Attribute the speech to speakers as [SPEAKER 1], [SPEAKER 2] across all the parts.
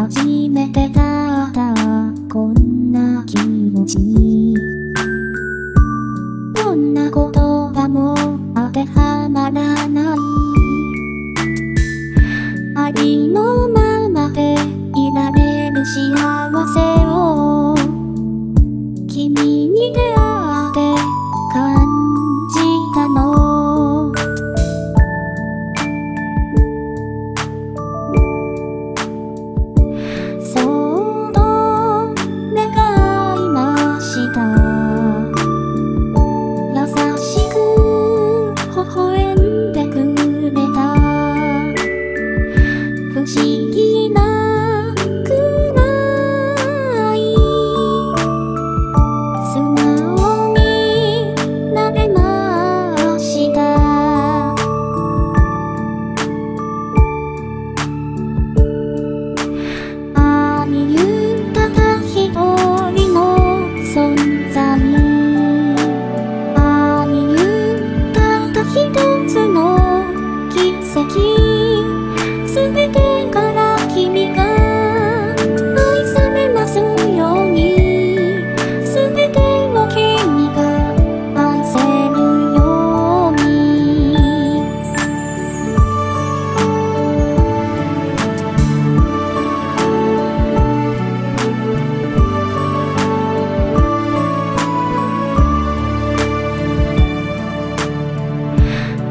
[SPEAKER 1] 初めてだったこんな気持ちどんな言葉も当てはまらないありのままでいられる幸せを君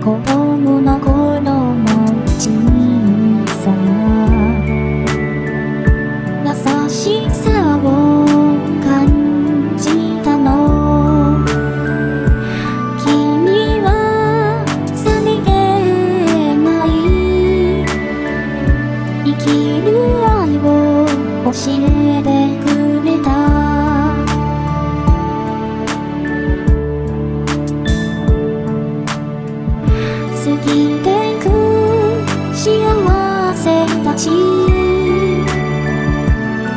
[SPEAKER 1] 子供の頃の小さな優しさを感じたの。君はさりげない。生きる愛を教えてくれ。過ぎてく幸せたち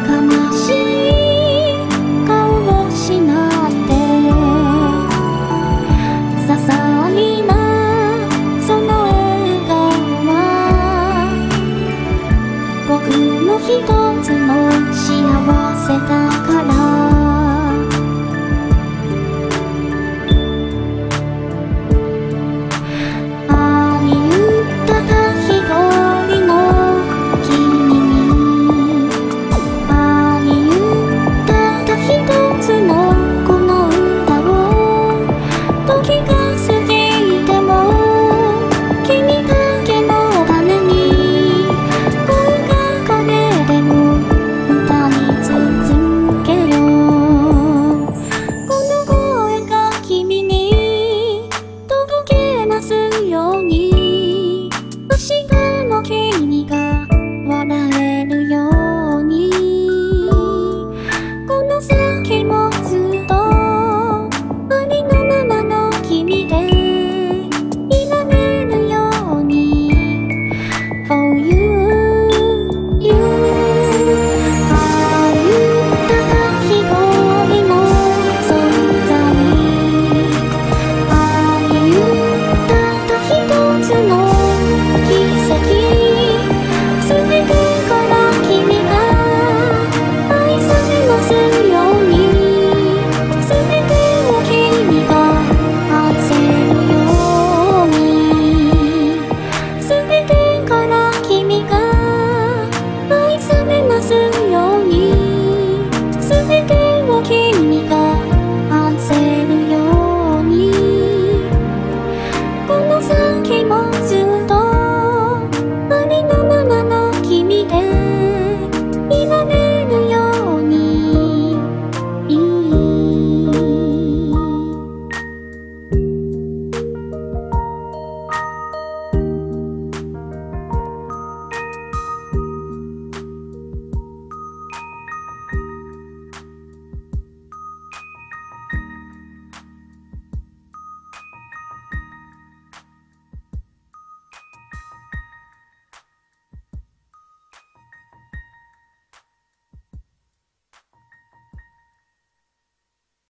[SPEAKER 1] 悲しい顔をしないで。些細なその笑顔は。僕の一つの幸せだから。